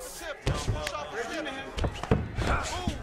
Shop and sip. Shop and sip. Move.